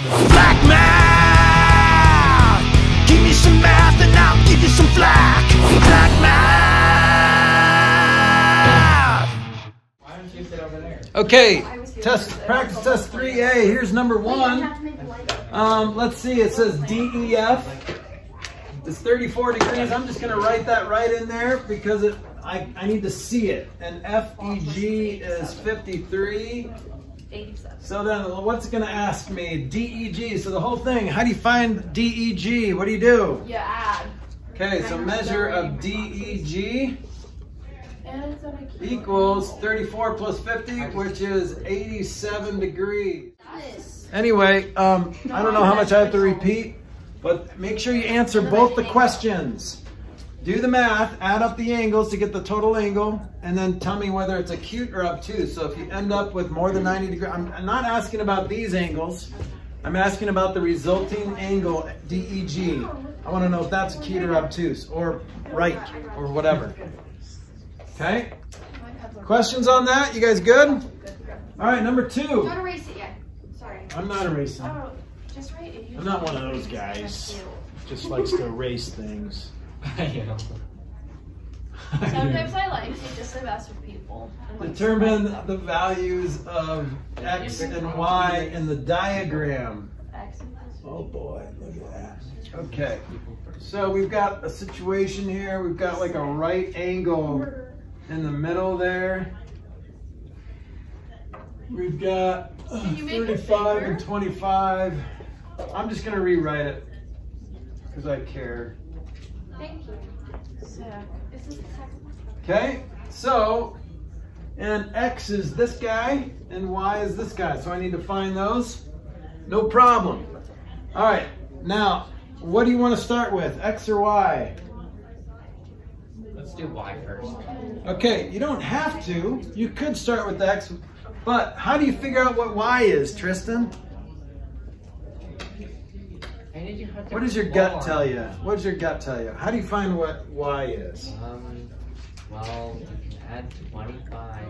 Flack math. Give me some math and I'll give you some flack. Black math. Why don't you sit over there? Okay, test practice test 3A. Here's number one. Um, let's see, it says DEF. It's 34 degrees. I'm just gonna write that right in there because it, I, I need to see it. And FEG is 53. 87. So then what's it gonna ask me? DEG, so the whole thing, how do you find DEG? What do you do? Yeah, add. Okay, so measure of DEG And it's on a keyboard. equals 34 plus 50, which is 87 degrees. Anyway, um, I don't know how much I have to repeat, but make sure you answer both the questions. Do the math, add up the angles to get the total angle, and then tell me whether it's acute or obtuse. So if you end up with more than 90 degrees, I'm I'm not asking about these angles. I'm asking about the resulting angle, DEG. I want to know if that's acute or obtuse, or right, or whatever. Okay? Questions on that? You guys good? All right, number two. Don't erase it yet. Sorry. I'm not erasing. Oh, just write it. I'm not one of those guys. Just likes to erase things. You know. Sometimes I like to just the best with people. like, Determine the values of x and y in the diagram. X and Y. Oh boy, look at that. Okay, so we've got a situation here. We've got like a right angle in the middle there. We've got uh, Can you make it 35 and 25. I'm just gonna rewrite it because I care. Thank you. So, is the second one? Okay, so, and X is this guy, and Y is this guy. So I need to find those. No problem. All right, now, what do you want to start with, X or Y? Let's do Y first. Okay, you don't have to. You could start with X, but how do you figure out what Y is, Tristan? Why did you have to What does your gut tell you? What does your gut tell you? How do you find what Y is? Um, well, you can add 25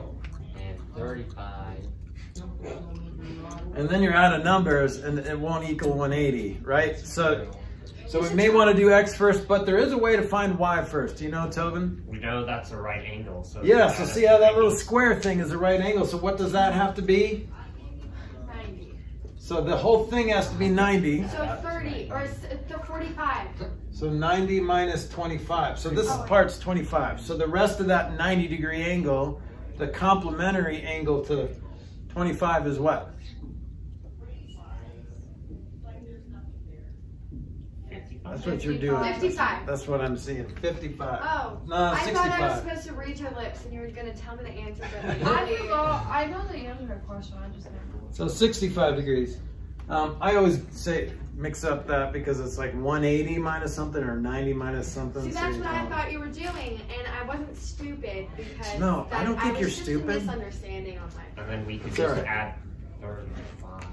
and 35. And then you're out of numbers and it won't equal 180, right? So so we may want to do X first, but there is a way to find Y first. Do you know, Tobin? We know that's a right angle, so. Yeah, so see how that little square thing is a right angle. So what does that have to be? 90. So the whole thing has to be 90. So 30, or the 45. So 90 minus 25. So this part's 25. So the rest of that 90 degree angle, the complementary angle to 25 is what? 55. That's what you're doing. 55. That's what I'm seeing. 55. Oh, No, I thought I was supposed to read your lips and you were going to tell me the answer. I forgot. I know the answer to her question. I just never. So 65 degrees. Um, I always say mix up that because it's like 180 minus something or 90 minus something. See, that's you what I thought you were doing, and I wasn't stupid because No, I don't think was you're just a stupid. misunderstanding on my And then we could It's just alright. add 35.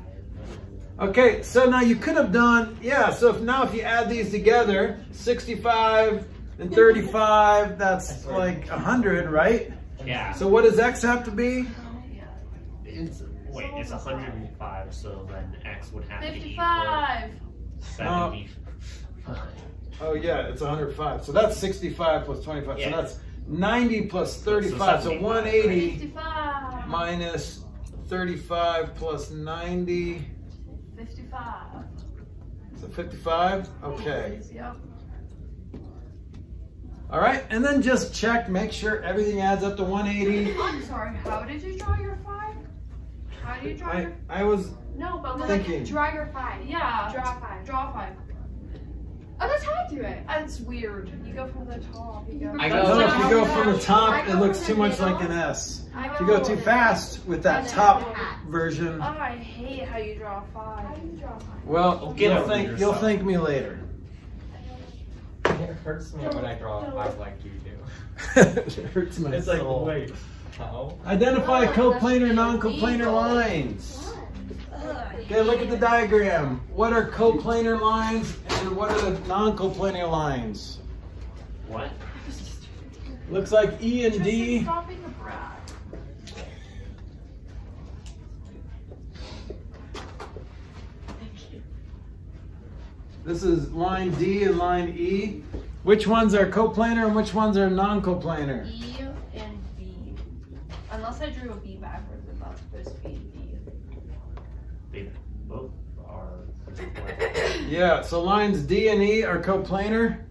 Okay, so now you could have done, yeah, so if now if you add these together, 65 and 35, that's like 100, right? Yeah. So what does X have to be? It's, wait, it's 105, so then X would have to equal 55. 75. Oh yeah, it's 105. So that's 65 plus 25. Yeah. So that's 90 plus 35. So 75, 180 55. minus 35 plus 90. 55. So 55? Okay. Yep. All right, and then just check, make sure everything adds up to 180. I'm sorry. How did you draw your five? How do you draw I, your? I was, No, but like, Thinking. draw your five. Yeah. Draw five. Draw five. Oh, that's how I do it. That's weird. You go from the top. You go. I no, if you go from the top, go it looks too the much like an S. If you go too fast with that top oh, the hat. version, I hate how you draw five. How do you draw five? well, Get you'll over thank, you'll thank me later. It hurts me when I draw a five like you do. it hurts my It's like, soul. wait, how? Identify Oh, coplanar, that's non-coplanar lines. Okay, look at the diagram. What are coplanar lines and what are the non-coplanar lines? What? Looks like E and D. Stop being a brat. This is line D and line E. Which ones are coplanar and which ones are non-coplanar? E and B. Unless I drew a B backwards, then that's supposed to be D. They both are. Yeah, so lines D and E are coplanar. And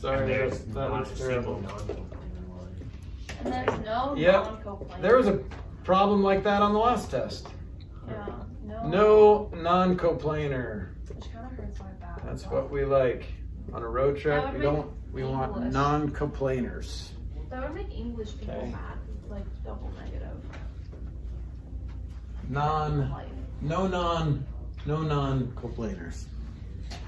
Sorry, there's that not looks terrible. And there's no Yep. non-coplanar. There was a problem like that on the last test. Yeah, no. No non-coplanar. Which kind of hurts my back. That's what we like. On a road trip, we don't, we want non-coplanars. That would make English people Okay. mad. Like double negative. Non, no non, no non-coplanars.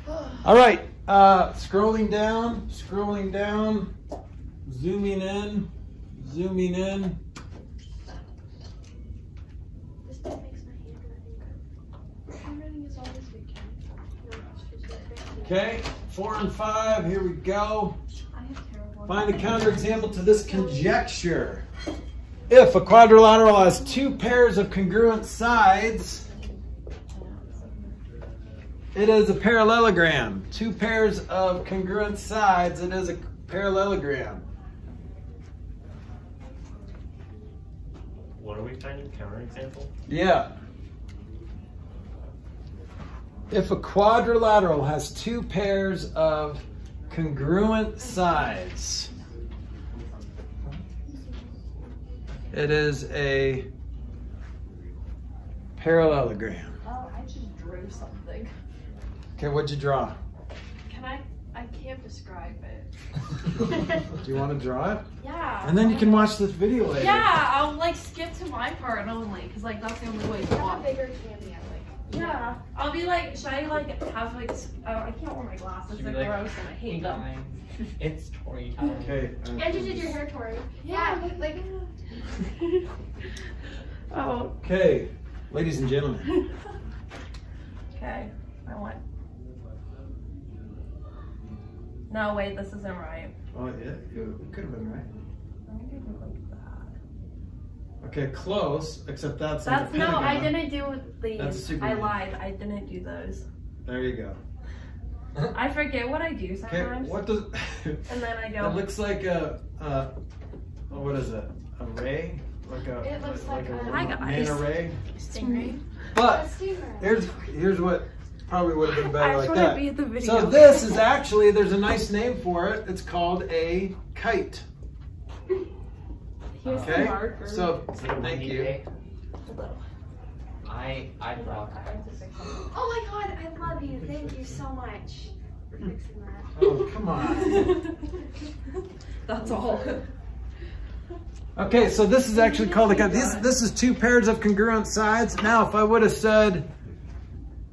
All right, uh, scrolling down, scrolling down, zooming in, zooming in. This makes my handwriting good. Handwriting is always good, Ken. No, it's just like- Okay, four and five, here we go. I have terrible. Find a counterexample to this conjecture. If a quadrilateral has two pairs of congruent sides, it is a parallelogram. Two pairs of congruent sides, it is a parallelogram. What are we finding? Counterexample? Yeah. If a quadrilateral has two pairs of congruent sides, it is a parallelogram. Oh, I just drew something. Okay, what'd you draw? Can I? I can't describe it. Do you want to draw it? Yeah. And then you can watch this video later. Yeah, I'll like skip to my part only, cause like that's the only way to Have a watch. bigger cameo, like. Yeah, I'll be like, should I like have like? s- Oh, I can't wear my glasses. Should They're like, gross and I hate them. it's Tori time. Okay. uh, Yeah, you did your hair, Tori. Yeah, but like. oh, Okay, ladies and gentlemen. okay. I want. No, wait, this isn't right. Oh, yeah, it could have been right. I'm gonna like that. Okay, close, except that's That's the no, I didn't do the. That's a I lied. I didn't do those. There you go. I forget what I do Okay, sometimes, what does? and then I go... It go. looks like a, a oh, what is it? A ray? Like a It looks like a- Hi, guys. manta ray. Stingray. But Steamer. here's here's what probably would have been better I like that. be the video. So this is actually there's a nice name for it. It's called a kite. Here's the Okay. marker. So Is thank you. day? I I draw. Oh my god, I love you. Thank you so much for fixing that. Oh come on. That's all. Okay, so this is actually called a kite. This this is two pairs of congruent sides. Now, if I would have said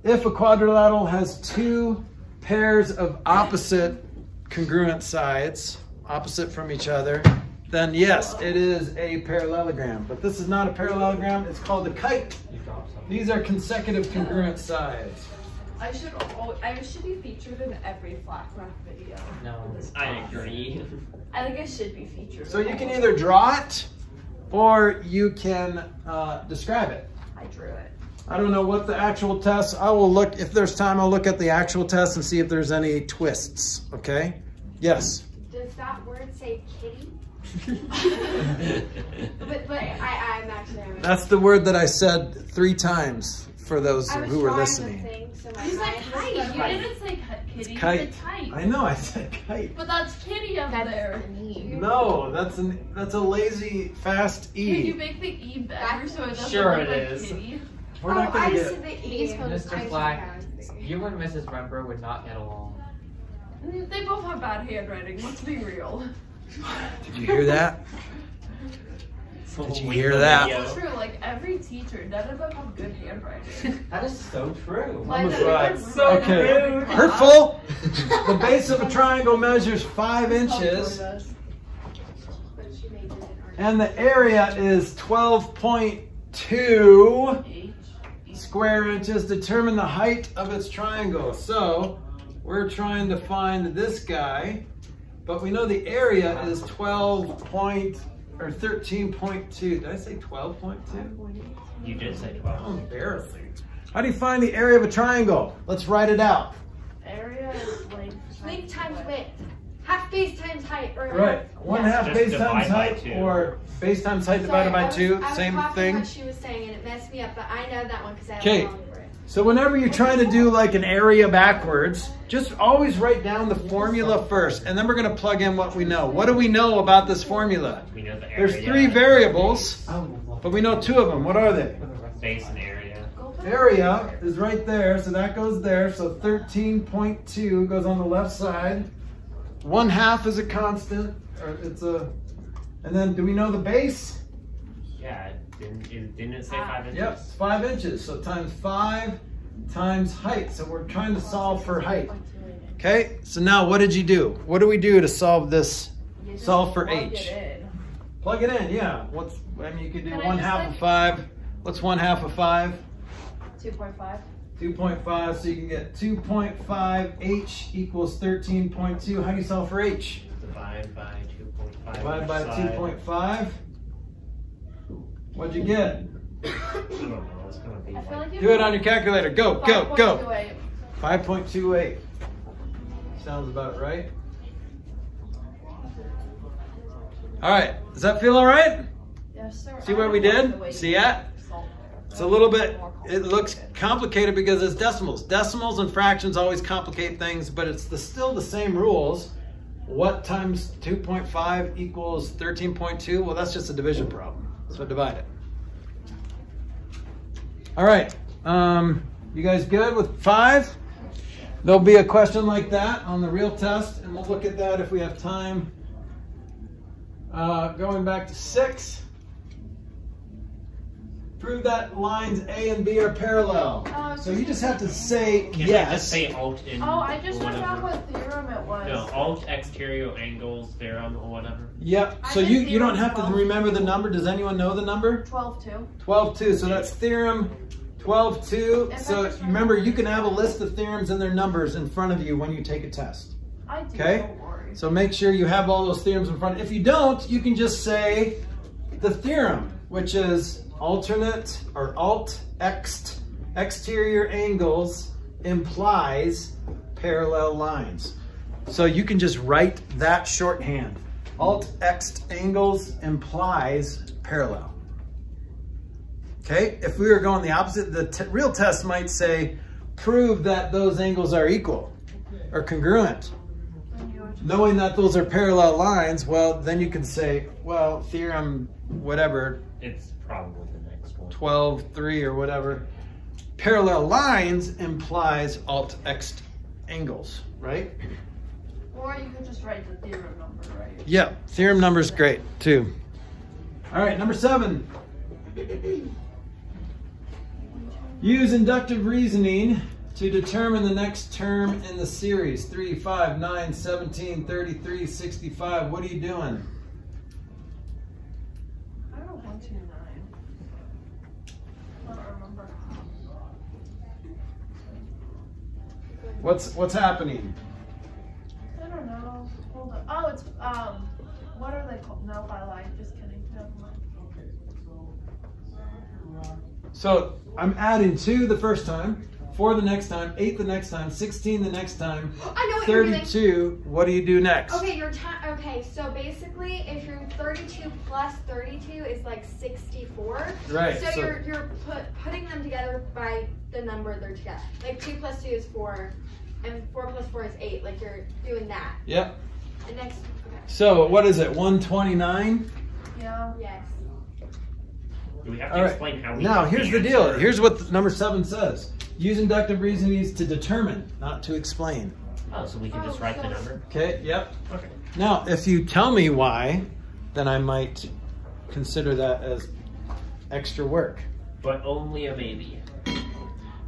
if a quadrilateral has two pairs of opposite congruent sides, opposite from each other, then yes, it is a parallelogram. But this is not a parallelogram, it's called a kite. You dropped something. These are consecutive congruent sides. I should. I should be featured in every Flack Math video. No, I agree. I think I should be featured. So you can either draw it or you can uh, describe it. I drew it. I don't know what the actual test, I will look, if there's time, I'll look at the actual test and see if there's any twists, okay? Yes. Does that word say kitty? But but I I'm actually I was, That's the word that I said three times for those I was who were drawing listening. The thing, so my You said kite. You going- didn't say ki- kitty. Kite. You said kite. I know, I said kite. But that's kitty up That's there. the No, that's an that's a lazy, fast e. Can you make the E better That's- so it doesn't Sure look it like is. kitty? We're not oh, gonna I get, said the E Mr. I Flack, You and Mrs. Remper would not get along. Mm, They both have bad handwriting. Let's be real. did you hear that? Did you hear that? That's It's true. Like every teacher, none of them have good handwriting. That is so true. Why I'm is a it- fraud. so Okay. rude. Hurtful. The base of a triangle measures five inches. But she made it in art. And the area is 12.2 H. square inches. Determine the height of its triangle. So we're trying to find this guy, but we know the area is 12 point or 13.2. Did I say 12.2? You did say How 12. embarrassing. How do you find the area of a triangle? Let's write it out. Area is base times height, or Right, one yeah. half Just base times height or base times height Sorry, divided by I was- two, I was same thing. What she was saying, and it messed me up, but I know that one because I have Okay. long for. So whenever you're trying to do like an area backwards, just always write down the formula first, and then we're gonna plug in what we know. What do we know about this formula? We know the area. There's three variables, but we know two of them. What are they? Base and area. Area is right there, so that goes there. So 13.2 goes on the left side. One half is a constant, or it's a, and then do we know the base? Yeah. Didn't it, didn't it say Ah. five inches? Yep, five inches. So times five times height. So we're trying to solve for height. Okay, so now what did you do? What do we do to solve this? Solve for plug H. it in. Plug it in, yeah. What's, I mean, you could do Can one half like- of five. What's one half of five? 2.5. 2.5, so you can get 2.5 H equals 13.2. How do you solve for H? Divide by two point five. Divide by 2.5. What'd you get? I don't know. It's gonna be feel like. like Do it on your calculator. Go, go, go. 5.28. 5.28. Sounds about right. All right, does that feel all right? Yes, sir. See I what we did? See you that? It's a little bit, it looks complicated because it's decimals. Decimals and fractions always complicate things, but it's the, still the same rules. What times 2.5 equals 13.2? Well, that's just a division problem. So divide it. All right, um, you guys good with five? There'll be a question like that on the real test, and we'll look at that if we have time. Uh, going back to six. Prove that lines A and B are parallel. Oh, so you just have to say Can I yes. just say alt in? Oh, I just or found out what theorem it was. No, alt exterior angles theorem or whatever. Yep. I So you, you don't theorem have to remember the number. Does anyone know the number? 12 2. 12 2. So that's theorem 12 2. If So remember, remember- you can have a list of theorems and their numbers in front of you when you take a test. I do, Okay. don't worry. So make sure you have all those theorems in front. If you don't, you can just say the theorem, which is alternate or alt ext exterior angles implies parallel lines. So you can just write that shorthand. Alt ext angles implies parallel. Okay, if we were going the opposite, the real test might say, prove that those angles are equal or congruent. Then you would just- Knowing that those are parallel lines, well, then you can say, well, theorem, whatever, It's probably the next one. 12, 3 or whatever. Parallel lines implies alt ext angles, right? Or you could just write the theorem number, right? Yep, theorem number is great too. All right, number seven. Use inductive reasoning to determine the next term in the series. 3, 5, 9, 17, 33, 65. What are you doing? I don't know, 129. I don't remember. What's what's happening? I don't know. Hold on. Oh, it's, um, what are they called? No, I lied. Just kidding. Never mind. So I'm adding 2 the first time, 4 the next time, 8 the next time, 16 the next time, I know what you're doing. 32. What do you do next? Okay, your time. Okay, so basically, if you're 32 plus 32 is like 64. Right, So, so- you're you're put, putting them together by the number they're together. Like two plus two is four, and four plus four is eight. Like you're doing that. Yep. And next. Okay. So what is it? 129? Yeah. Yes. Do we have to All right. explain how we Now, here's the deal. answer? Here's what number seven says. Use inductive reasoning to determine, not to explain. Oh, so we can just write the number? Okay, yep. Okay. Now, if you tell me why, then I might consider that as extra work. But only a maybe.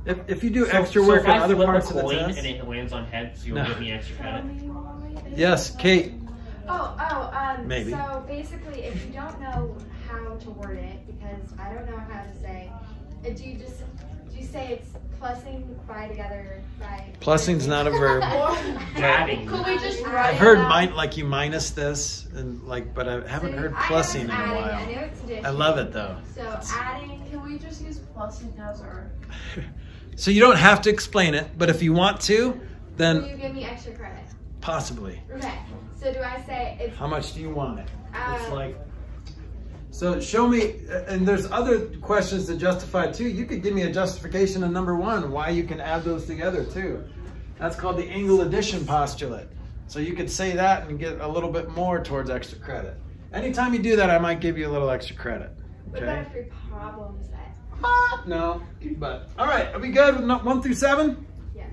If, if you do So- extra work if on other parts a of the coin test. and it lands on heads, you'll No. give me extra credit. me why it Yes, Kate. Oh, oh, um, Maybe. So basically, if you don't know how to word it, because I don't know how to say, do you just do you say it's plussing by together by? Plussing's not a verb. Adding. Could we just write I've heard it min- like you minus this and like, but I haven't See, heard I plussing in a adding, I while. know it's. I love it though. So adding. Can we just use plussing as our? So you don't have to explain it, but if you want to, Will then you give me extra credit? possibly. Okay. So do I say it's How much do you want it? It's Uh, like, so show me, uh, and there's other questions to justify too. You could give me a justification of number one, why you can add those together too. That's called the angle addition postulate. So you could say that and get a little bit more towards extra credit. Anytime you do that, I might give you a little extra credit. what about Okay? if your problem set? Ah, no, but all right. Are we good with one through seven? Yes.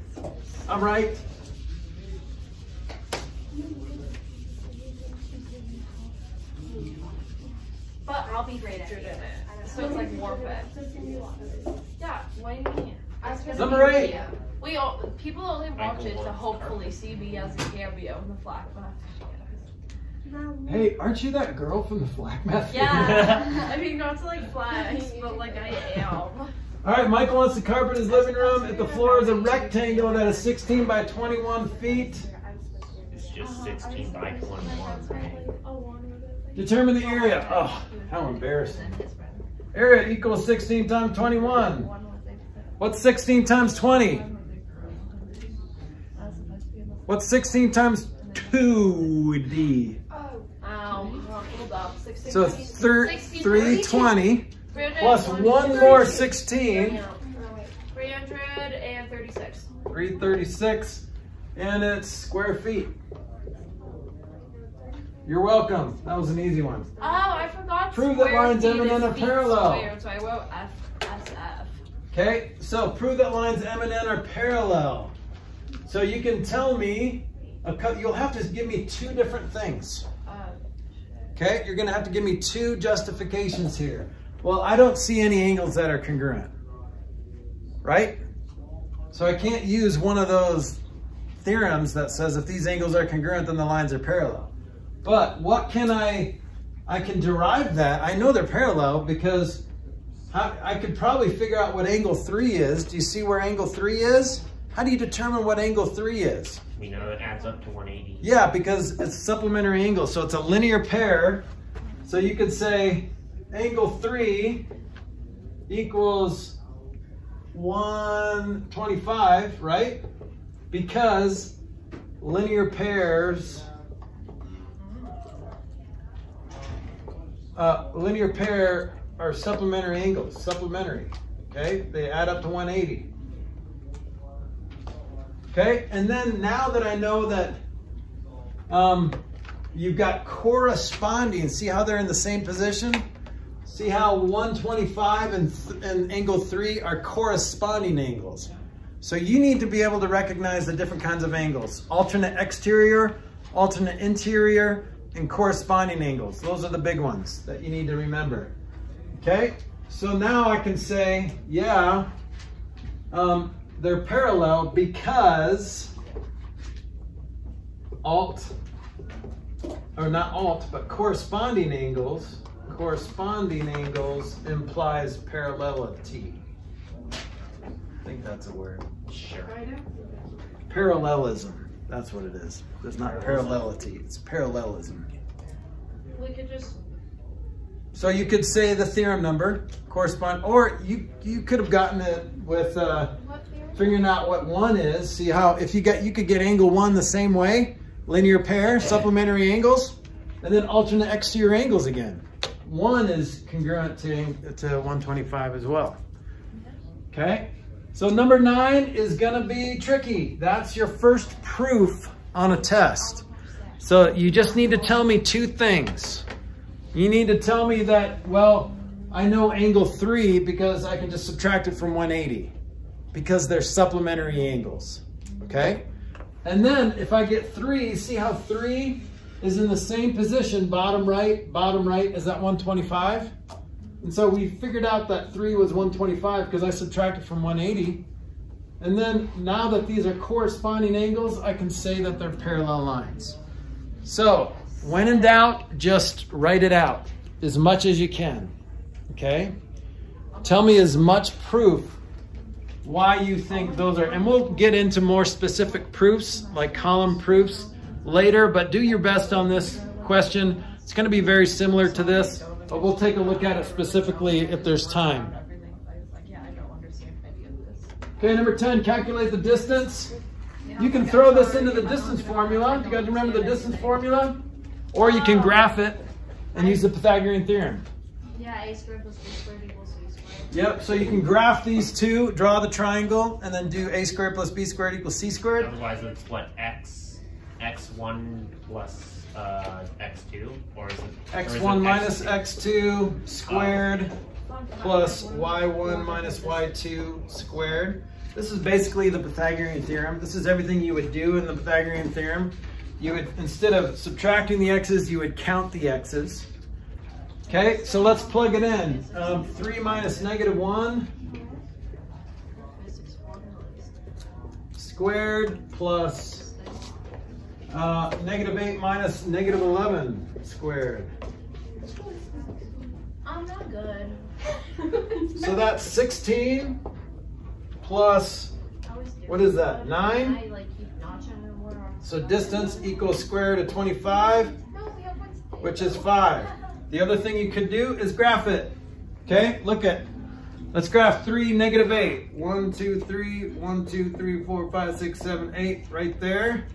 I'm right. But I'll be featured in it. So it's like more fit. Yeah, what do you mean? I was gonna Number be eight. video. We all people only watch it to hopefully see me as a cameo in the Flack Math. Hey, aren't you that girl from the Flack Math? Yeah, I mean not to like flex, but like I am. All right, Michael wants to carpet his living room. If the floor is a rectangle that is 16 by 21 feet, It's just 16 by 21, right? Determine the area. Oh, how embarrassing. Area equals 16 times 21. What's 16 times 20? What's 16 times 2D? Oh, Um, hold up. 16, So thir- 320 plus one more 16, 336. 336, and it's square feet. You're welcome. That was an easy one. Oh, I forgot. Prove that lines M and N are parallel. squared, so I wrote F S F. Okay, so prove that lines M and N are parallel. So you can tell me, a you'll have to give me two different things. Uh, Okay, you're gonna have to give me two justifications here. Well, I don't see any angles that are congruent, right? So I can't use one of those theorems that says if these angles are congruent, then the lines are parallel. But what can I, I can derive that. I know they're parallel because how, I could probably figure out what angle three is. Do you see where angle three is? How do you determine what angle three is? We know it adds up to 180. Yeah, because it's supplementary angle, so it's a linear pair. So you could say angle three equals 125, right? Because linear pairs, uh, linear pair are supplementary angles, supplementary, okay? They add up to 180. Okay, and then now that I know that um, you've got corresponding, see how they're in the same position? See how 125 and, and angle 3 are corresponding angles. So you need to be able to recognize the different kinds of angles. Alternate exterior, alternate interior, and corresponding angles. Those are the big ones that you need to remember. Okay, so now I can say, yeah, um, they're parallel because alt, or not alt, but corresponding angles, corresponding angles implies parallelity. I think that's a word. Sure. Parallelism, that's what it is. There's not parallelity, it's parallelism. we could just. So you could say the theorem number correspond, or you you could have gotten it with uh, figuring out what one is. See how if you get you could get angle one the same way, linear pair, supplementary angles, and then alternate exterior angles again. One is congruent to to 125 as well. Okay. So number nine is gonna be tricky. That's your first proof on a test. So you just need to tell me two things. You need to tell me that, well, I know angle three because I can just subtract it from 180 because they're supplementary angles, okay? And then if I get three, see how three is in the same position, bottom right, bottom right, is that 125? And so we figured out that three was 125 because I subtracted from 180. And then now that these are corresponding angles, I can say that they're parallel lines. So when in doubt, just write it out as much as you can, okay? Tell me as much proof why you think those are, and we'll get into more specific proofs, like column proofs later, but do your best on this question. It's gonna be very similar to this, but we'll take a look at it specifically if there's time. Everything. I was like, yeah, I don't understand any of this. Okay, number 10, calculate the distance You can throw this into the distance formula. Do you guys remember the distance formula? Or you can graph it and use the Pythagorean theorem. Yeah, a squared plus b squared equals c squared. Yep, so you can graph these two, draw the triangle, and then do a squared plus b squared equals c squared. Otherwise, it's what x x1 plus uh, x2, or is it or is it x1 minus x2? x2 squared plus y1 minus y2 squared. This is basically the Pythagorean theorem. This is everything you would do in the Pythagorean theorem. You would, instead of subtracting the x's, you would count the x's. Okay, so let's plug it in. Um, 3 minus negative 1 squared plus uh, negative 8 minus negative 11 squared. I'm not good. So that's 16 plus, what is that, 9? I like keep notching the word on. So distance equals square root of 25, No, we have one. which is 5. The other thing you could do is graph it. Okay, look at, let's graph 3, negative 8. 1, 2, 3, 1, 2, 3, 4, 5, 6, 7, 8, right there.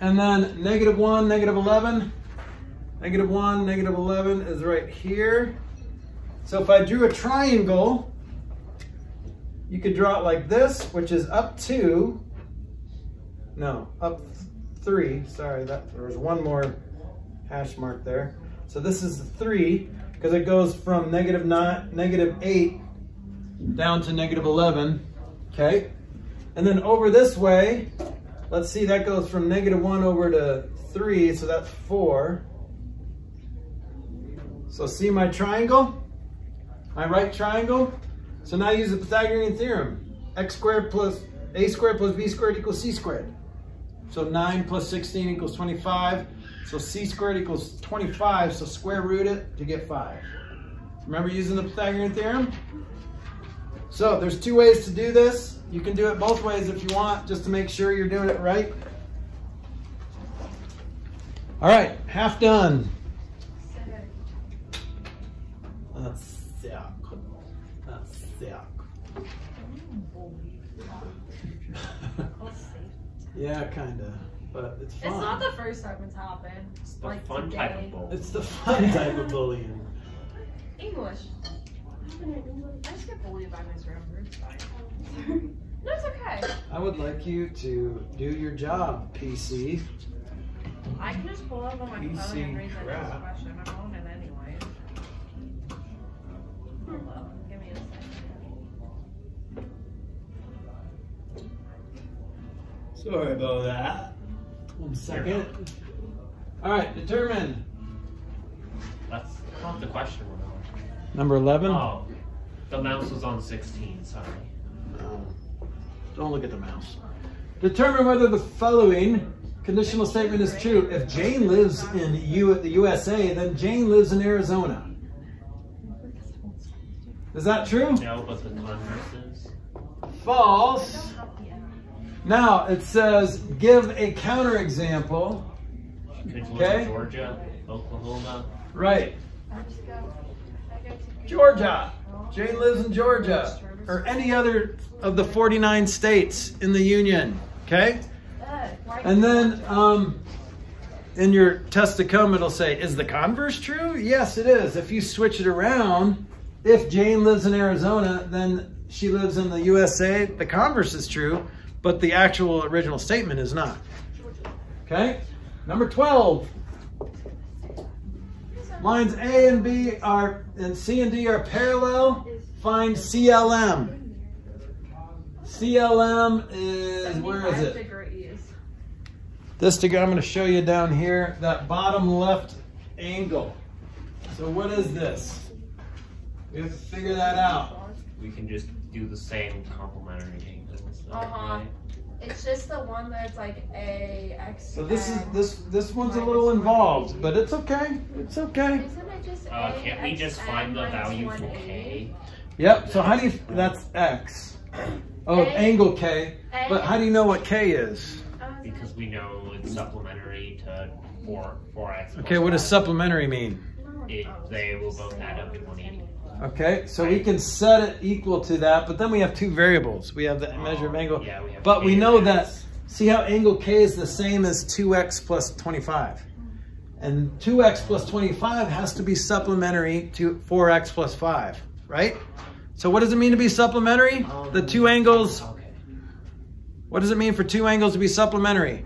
And then negative 1, negative 11. Negative 1, negative 11 is right here. So if I drew a triangle, you could draw it like this, which is up 2. No, up 3. Sorry, that there was one more hash mark there. So this is 3 because it goes from negative 9, negative 8 down to negative 11. Okay? And then over this way, let's see, that goes from negative 1 over to 3, so that's 4. So see my triangle? My right triangle? So now use the Pythagorean theorem. x squared plus a squared plus b squared equals c squared. So 9 plus 16 equals 25. So c squared equals 25, so square root it to get 5. Remember using the Pythagorean theorem? So there's two ways to do this. You can do it both ways if you want, just to make sure you're doing it right. All right, half done. That's sick. That's sick. yeah, kinda, but it's fun. It's not the first time it's happened. It's the like fun today. type of bull. It's the fun type of bullying. English. I just get bullied by my surroundings. It's fine. No, it's okay. I would like you to do your job, PC. I can just pull up on my phone and read the next question. I'm on it anyway. Hold up. Give me a second. Sorry about that. One second. All right, determine. That's not the question. Ramon. Number 11? Oh, the mouse was on 16. Sorry. No. Don't look at the mouse. Determine whether the following conditional statement is true. If Jane lives in U- the USA, then Jane lives in Arizona. Is that true? No, but the converse is. False. Now it says give a counterexample. Could you live Okay. Georgia, Oklahoma? Right. I just go. I go to Georgia. Jane lives in Georgia or any other of the 49 states in the Union. Okay? And then um, in your test to come, it'll say, is the converse true? Yes, it is. If you switch it around, if Jane lives in Arizona, then she lives in the USA. The converse is true, but the actual original statement is not. Okay? Number 12. Lines A and B are, and C and D are parallel. Find CLM. CLM is, where is it? Degrees. This to I'm going to show you down here, that bottom left angle. So what is this? We have to figure that out. We can just do the same complementary angles. Uh-huh. right? It's just the one that's like A X. So this is this this one's a little involved, but it's okay. It's okay. Isn't it just Uh, A, can't we just XN find the minus value for 180? k? Yep. So how do you? That's X. Oh, A- angle k. But how do you know what K is? Oh, is? Because we know it's supplementary to 4, 4x. Okay. What does supplementary mean? It, they will both add up to 180. Okay. So we can set it equal to that, but then we have two variables. We have the measure of angle. Yeah, we But we know that See how angle K is the same as 2x plus 25. And 2x plus 25 has to be supplementary to 4x plus 5, right? So what does it mean to be supplementary? The two angles, Okay. what does it mean for two angles to be supplementary?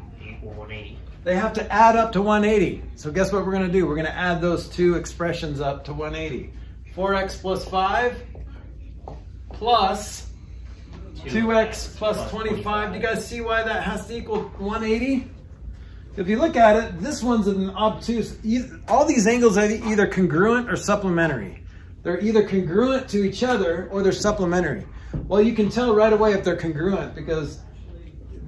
They have to add up to 180. So guess what we're gonna do? We're gonna add those two expressions up to 180. 4x plus 5 plus 2x plus 25. Do you guys see why that has to equal 180? If you look at it, this one's an obtuse. All these angles are either congruent or supplementary. They're either congruent to each other or they're supplementary. Well, you can tell right away if they're congruent because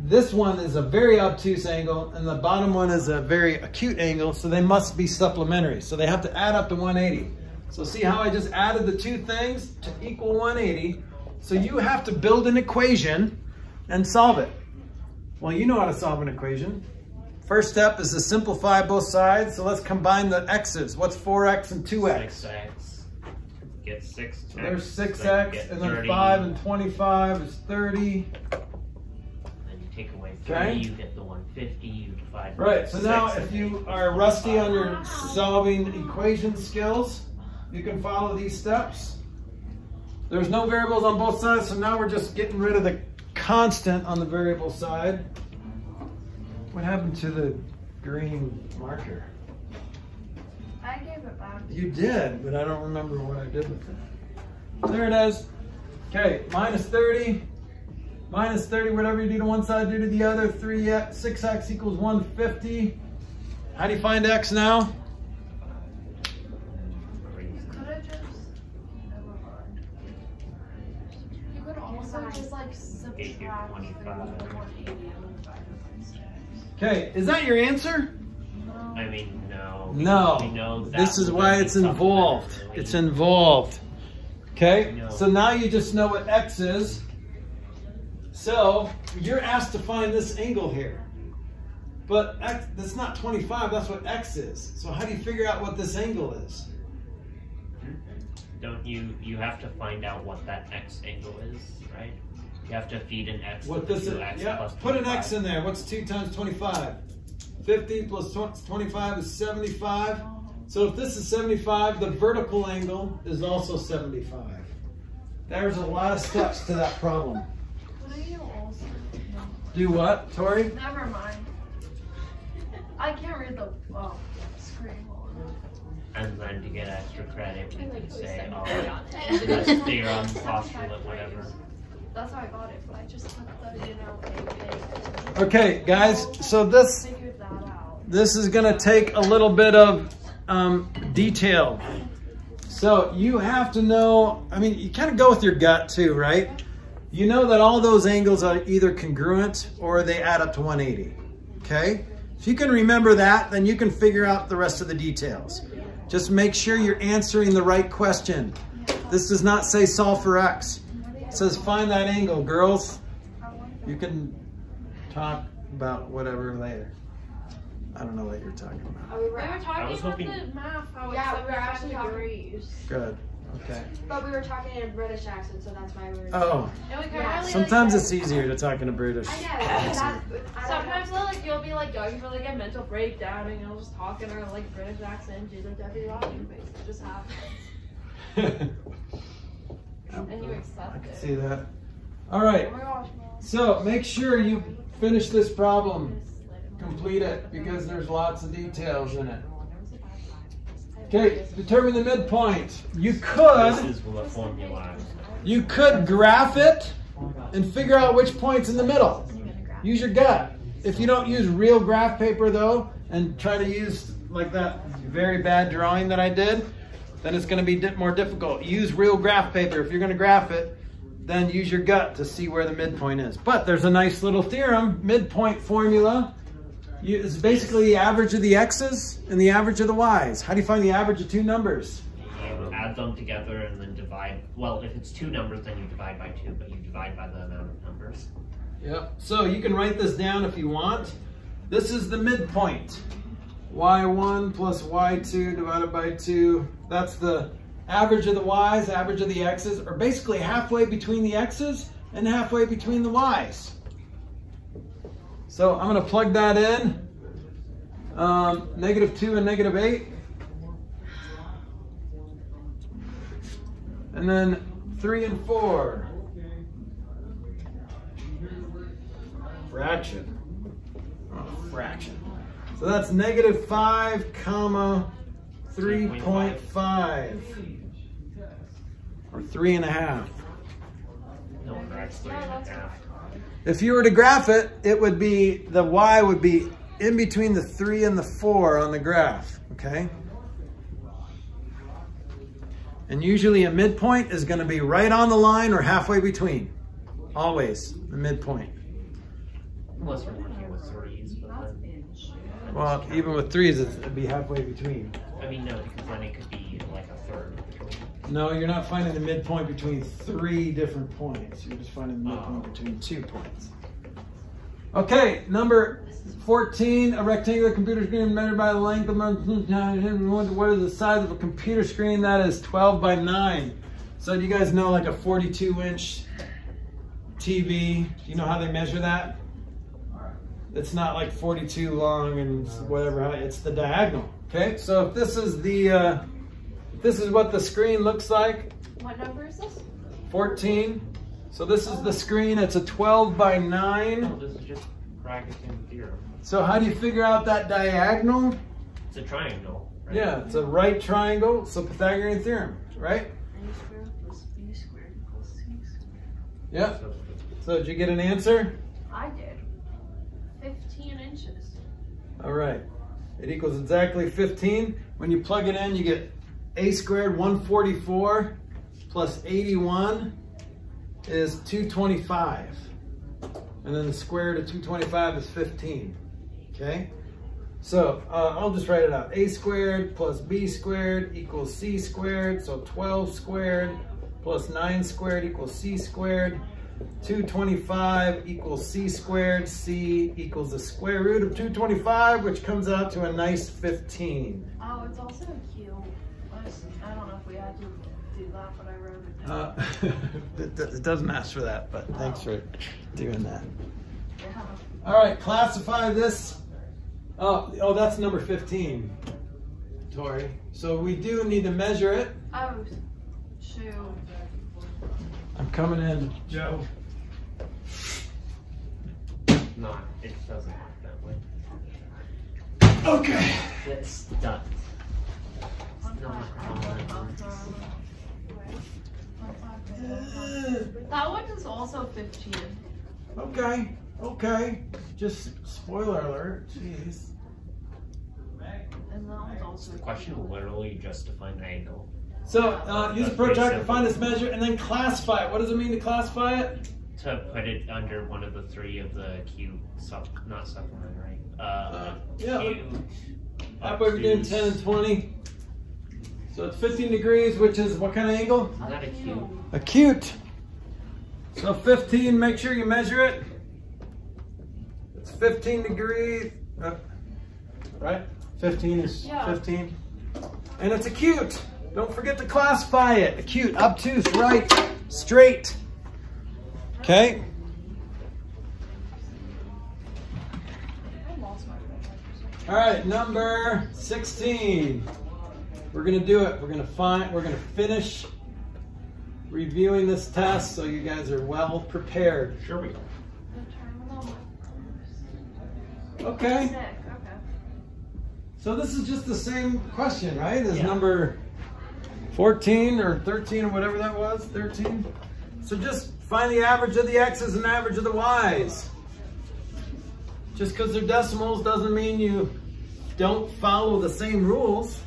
this one is a very obtuse angle and the bottom one is a very acute angle, so they must be supplementary. So they have to add up to 180. So see how I just added the two things to equal 180? So you have to build an equation and solve it. Well, you know how to solve an equation. First step is to simplify both sides. So let's combine the x's. What's 4x and 2x? 6x. Get 6. So there's 6x, and then 5 and 25 is 30. Then you take away 30, Okay. you get the 150, you divide Right, so now if you are rusty on your solving equation skills, you can follow these steps. There's no variables on both sides, so now we're just getting rid of the constant on the variable side. What happened to the green marker? I gave it back. You did, but I don't remember what I did with it. There it is. Okay, minus 30. Minus 30, whatever you do to one side, do to the other. 3x, 6x equals 150. How do you find x now? Could I just? Never mind. You could also just like Eight, subtract from 25. the 180 and divide it by six. Okay, is that your answer? I mean, no. No. Know This is why it's involved. supplementary. It's involved. Okay, No. so now you just know what x is. So you're asked to find this angle here. But x, that's not 25, that's what x is. So how do you figure out what this angle is? Don't you, you have to find out what that x angle is, right? You have to feed an x What to this is, 2x yeah, plus put an x in there. What's 2 times 25? 50 plus tw- 25 is 75. So if this is 75, the vertical angle is also 75. There's a lot of steps to that problem. Could you also? No. Do what, Tori? Never mind. I can't read the oh, screen well enough. And then to get extra credit, we could say, oh, it. that's theorem, postulate, whatever. That's how I got it, but I just took the you know Okay, guys, so this figured that out. this is gonna take a little bit of um, detail. So you have to know, I mean, you kind of go with your gut too, right? You know that all those angles are either congruent or they add up to 180, okay? If you can remember that, then you can figure out the rest of the details. Just make sure you're answering the right question. This does not say solve for x. It says find that angle, girls. You can talk about whatever later. I don't know what you're talking about. We were, We were talking was about hoping- the math, how Yeah, it's we were actually talking- degrees. Good. Okay. but we were talking in a British accent, so that's why we were. Oh, And we Yeah. kinda sometimes it's easier to talk in a British. I get it. but That's, I Sometimes know. like you'll be like going for like a mental breakdown and you'll just talk in a like British accent, do the Debbie Rocking face. It just happens. And you I can it. see that. All right. Oh gosh, So make sure you finish this problem. Complete it because there's lots of details in it. Okay, determine the midpoint. You This could is the formula. you could graph it and figure out which point's in the middle. Use your gut. If you don't use real graph paper though, and try to use like that very bad drawing that I did, then it's going to be more difficult. Use real graph paper. If you're going to graph it, then use your gut to see where the midpoint is. But there's a nice little theorem, midpoint formula. It's basically the average of the x's and the average of the y's. How do you find the average of two numbers? Add them together and then divide. Well, if it's two numbers, then you divide by two, but you divide by the amount of numbers. Yep. So you can write this down if you want. This is the midpoint. Y1 plus y2 divided by 2. That's the average of the y's, average of the x's, or basically halfway between the x's and halfway between the y's. So I'm gonna plug that in. Um, negative two and negative eight. And then three and four. Fraction. Oh, fraction. So that's negative five comma three point five. Or three and a half. No, that's three and a half. If you were to graph it, it would be, the y would be in between the three and the four on the graph, okay? And usually a midpoint is gonna be right on the line or halfway between. Always, the midpoint. Unless we're working with threes, but then. Well, even with threes, it'd be halfway between. I mean, no, because then it could be like a third. No, you're not finding the midpoint between three different points. You're just finding the oh. midpoint between two points. Okay, number 14, a rectangular computer screen measured by the length of, what is the size of a computer screen? That is 12 by 9. So do you guys know like a 42 inch TV? Do you know how they measure that? It's not like 42 long and whatever, it's the diagonal. Okay, so if this is the, uh, this is what the screen looks like, What number is this? 14. So this is the screen, it's a 12 by No, 9. this is just Bragdon theorem. So how do you figure out that diagonal? It's a triangle. Right? Yeah, it's a right triangle, so Pythagorean theorem, right? A squared plus b squared equals c squared. Yeah. So, So did you get an answer? I did. All right. It equals exactly 15. When you plug it in, you get a squared 144 plus 81 is 225. And then the square root of 225 is 15. Okay? So uh, I'll just write it out. A squared plus B squared equals C squared. So 12 squared plus 9 squared equals C squared. 225 equals C squared. C equals the square root of 225, which comes out to a nice 15. Oh, it's also a cube. I don't know if we had to do that, but I wrote it down. Uh, it, it doesn't ask for that, but thanks for doing that. Yeah. All right, classify this. Oh, oh, that's number 15, Tori. So we do need to measure it. Oh, shoot. I'm coming in, Joe. not, it doesn't work that way. Okay. It's done. One No, five, no, one no. five, one five, one five. That one is also fifteen. Okay, okay. Just spoiler alert, jeez. And that one's also. The question literally just to find the angle. So uh, use a protractor to find this measure and then classify it. What does it mean to classify it? To put it under one of the three of the cube sup, not supplement, right? Uh, yeah. cube. Halfway between 10 and 20. So it's 15 degrees, which is what kind of angle? Is that a cube? Acute. So 15, make sure you measure it. It's 15 degrees, uh, right? 15 is Yeah. 15. And it's acute. Don't forget to classify it. Acute, obtuse, right, straight. Okay? I lost my protractor. All right, number 16. We're gonna do it. We're gonna find, we're gonna finish reviewing this test so you guys are well prepared. Sure we are. Okay. Okay. So this is just the same question, right? As Yeah. number 14 or 13 or whatever that was, 13. So just find the average of the x's and average of the y's. Just because they're decimals doesn't mean you don't follow the same rules.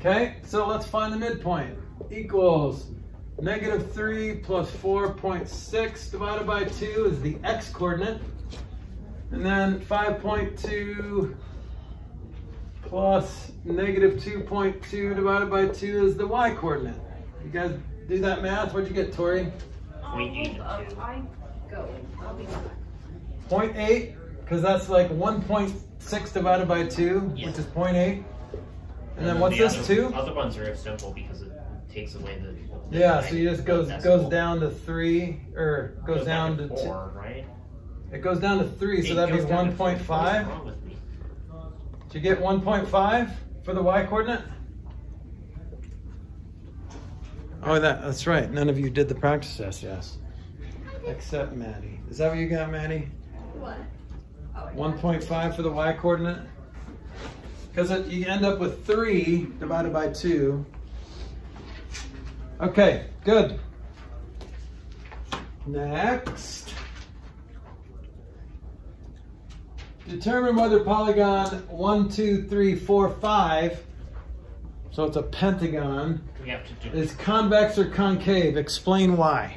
Okay, so let's find the midpoint. Equals negative 3 plus 4.6 divided by 2 is the x coordinate. And then 5.2 plus negative 2.2 divided by 2 is the y coordinate. You guys do that math? What'd you get, Tori? We need hold it up. too. I go. I'll be back. 0.8, Because that's like 1.6 divided by 2, Yeah. which is 0.8. And then what's the this, other, 2? Other ones are simple because it takes away the. the Yeah, so you just goes decimal. goes down to 3, or goes down to 2. four, right? It goes down to 3, so It that'd be goes to 1.5. Wrong with me? Did you get 1.5 for the y coordinate? Oh, that, that's right. None of you did the practice test, yes. Except Maddie. Is that what you got, Maddie? What? 1.5 for the y coordinate? Because you end up with 3 divided by 2. Okay, good. Next. Determine whether polygon 1, 2, 3, 4, 5, so it's a pentagon, We have to do. is convex or concave. Explain why.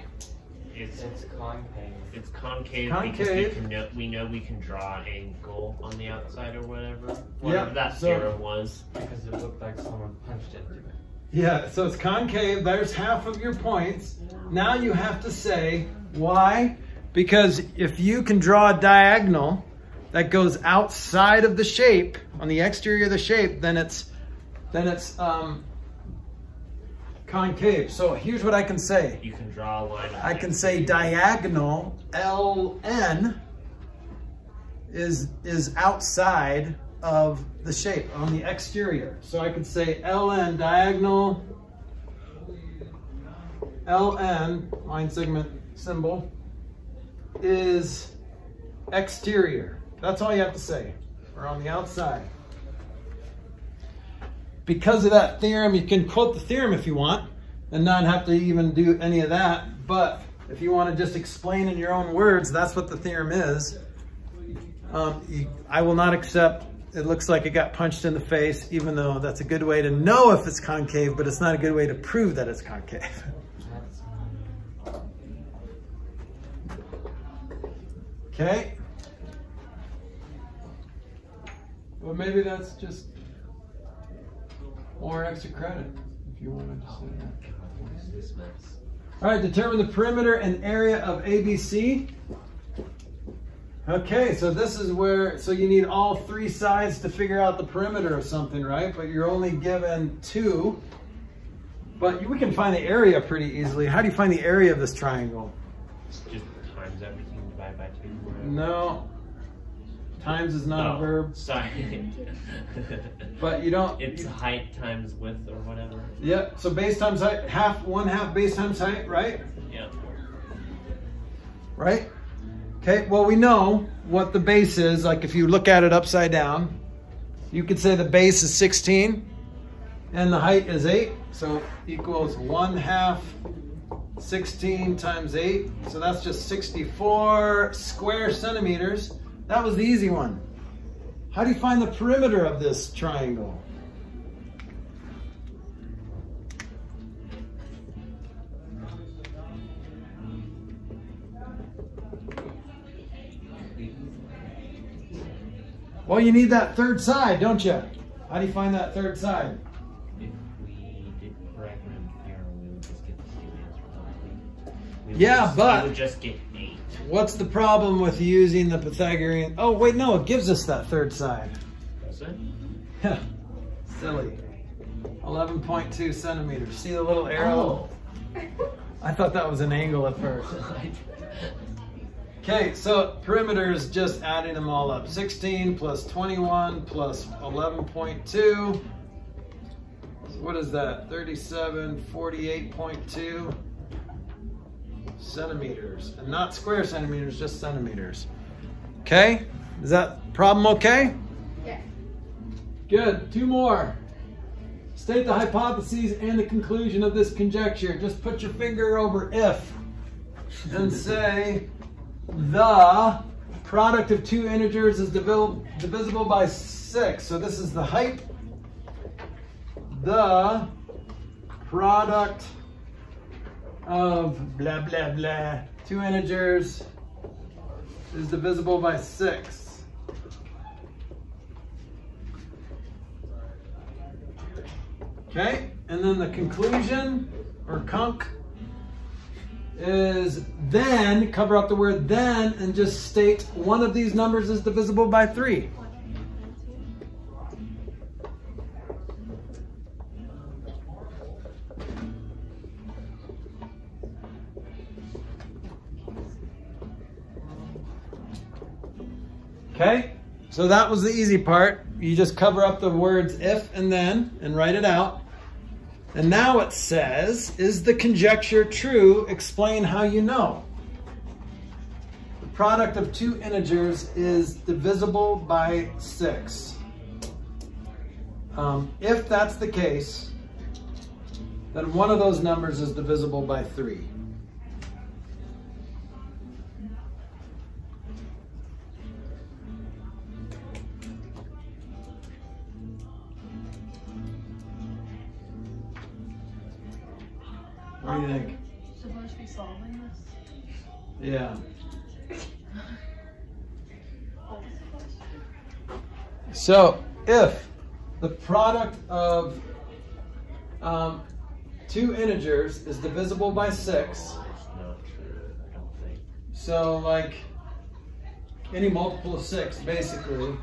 It's It's concave. it's concave, Concave. because we can know, we know we can draw an angle on the outside or whatever. Whatever Yeah, that so- zero was. Because it looked like someone punched into it. Yeah, so it's concave. There's half of your points. Now you have to say why. Because if you can draw a diagonal that goes outside of the shape, on the exterior of the shape, then it's then it's um, concave. So here's what I can say. You can draw a line. I can say diagonal LN is is outside of the shape on the exterior. So I could say LN diagonal LN line segment symbol is exterior. That's all you have to say. Or on the outside. Because of that theorem, you can quote the theorem if you want and not have to even do any of that. But if you want to just explain in your own words, that's what the theorem is. Um, you, I will not accept, it looks like it got punched in the face, even though that's a good way to know if it's concave, but it's not a good way to prove that it's concave. Okay? Well, maybe that's just more extra credit if you wanted to say that. what is this mess? All right, determine the perimeter and area of ABC. Okay, so this is where, so you need all three sides to figure out the perimeter of something, right? But you're only given two. But we can find the area pretty easily. How do you find the area of this triangle? Just times everything divided by two. whatever. No. Times is not Oh, a verb. Sorry. But you don't. it's you- height times width or whatever. Yep. So base times height, half one half base times height, right? Yeah. Right. Okay. Well, we know what the base is. Like if you look at it upside down, you could say the base is 16, and the height is eight. So equals one half 16 times eight. So that's just 64 square centimeters. That was the easy one. How do you find the perimeter of this triangle? Well, you need that third side, don't you? How do you find that third side? If we did correctly here, we would just get the same answer. we? We Yeah, just- but- we would just get eight. What's the problem with using the Pythagorean? Oh, wait, no, it gives us that third side. So, Yeah, silly. 11.2 centimeters. See the little arrow? Oh. I thought that was an angle at first. Okay, so perimeter is just adding them all up. 16 plus 21 plus 11.2. So what is that? 37, 48.2 centimeters. And not square centimeters, just centimeters. Okay? Is that problem okay? Yes. Good. Two more. State the hypotheses and the conclusion of this conjecture. Just put your finger over if and say the product of two integers is divisible by six. So this is the height. The product of blah, blah, blah, two integers is divisible by six. Okay, and then the conclusion or conc is then, cover up the word then, and just state one of these numbers is divisible by 3. Okay, so that was the easy part. You just cover up the words if and then and write it out. And now it says, is the conjecture true? Explain how you know. The product of two integers is divisible by six. Um, if that's the case, then one of those numbers is divisible by three. What do you think? Supposed to be solving this? Yeah. So if the product of um, two integers is divisible by six, It's not true, I don't think. so like any multiple of six basically,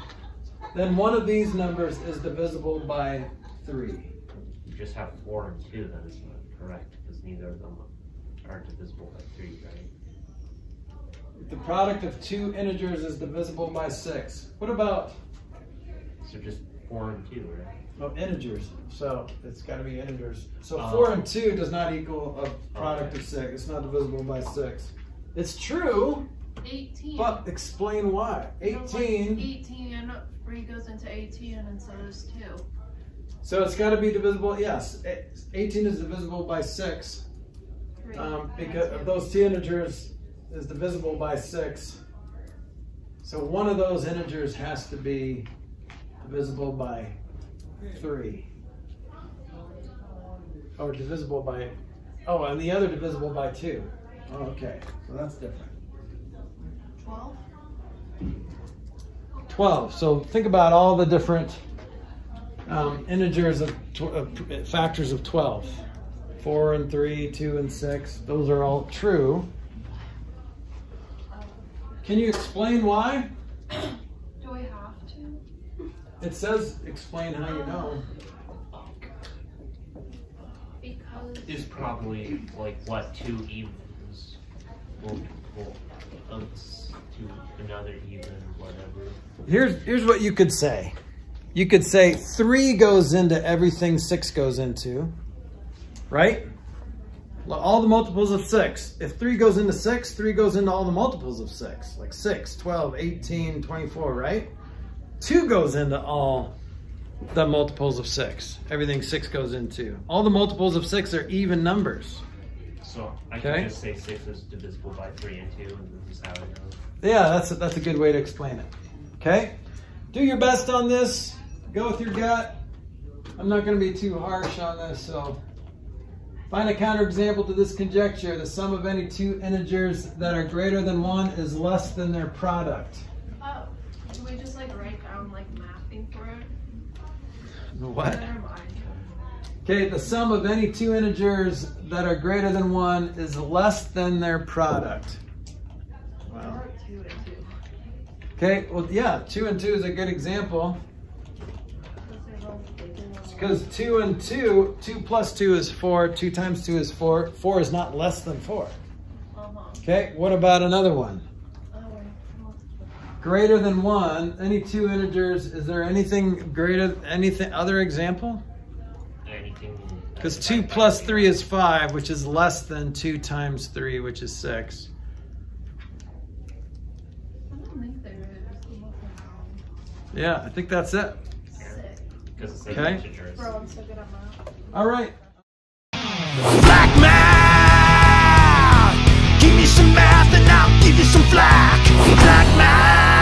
then one of these numbers is divisible by three. You just have four and two, then it's not correct, because neither of them are divisible by three, right? The product of two integers is divisible by six. What about So just four and two, right? Oh, integers. So it's got to be integers. So Oh. four and two does not equal a product Okay. of six. It's not divisible by six. It's true, 18. but explain why. Eighteen. 18 and 3 goes into 18 and so does 2. So it's got to be divisible. Yes, eh, eighteen is divisible by six um, because of those two integers is divisible by six. So one of those integers has to be divisible by three. Or divisible by, oh, and the other divisible by two. Oh, Okay, so that's different. 12? 12. So think about all the different um, integers of tw- uh, factors of 12. 4 and 3, 2 and 6. Those are all true. Can you explain why? Do we have to? It says explain how you know. Because. Is probably like what two evens will will oats to another even, whatever. Here's here's what you could say. You could say 3 goes into everything 6 goes into. Right? All the multiples of 6. If 3 goes into 6, 3 goes into all the multiples of 6. Like 6, 12, 18, 24, right? 2 goes into all the multiples of 6. Everything 6 goes into. All the multiples of 6 are even numbers. So I Okay. can just say six is divisible by three and two, and this is how I know. Yeah, that's a, that's a good way to explain it. Okay? Do your best on this. Go with your gut. I'm not going to be too harsh on this, so find a counterexample to this conjecture. The sum of any two integers that are greater than 1 is less than their product. Oh, do we just like write down like mapping for it? What? Never mind. Okay, the sum of any two integers that are greater than 1 is less than their product. Wow. 2 and 2. Okay, well, yeah, 2 and 2 is a good example. Because 2 and 2, 2 plus 2 is 4, 2 times 2 is 4. 4 is not less than 4. Uh-huh. Okay, what about another one? Oh. Greater than 1, any two integers, is there anything greater, anything, other example? Anything. Because 2 plus 3 is 5, which is less than 2 times 3, which is 6. I don't think there is. I'm looking around. Yeah, I think that's it. Okay. All right. Flack math! Give me some math and I'll give you some flack. Black math!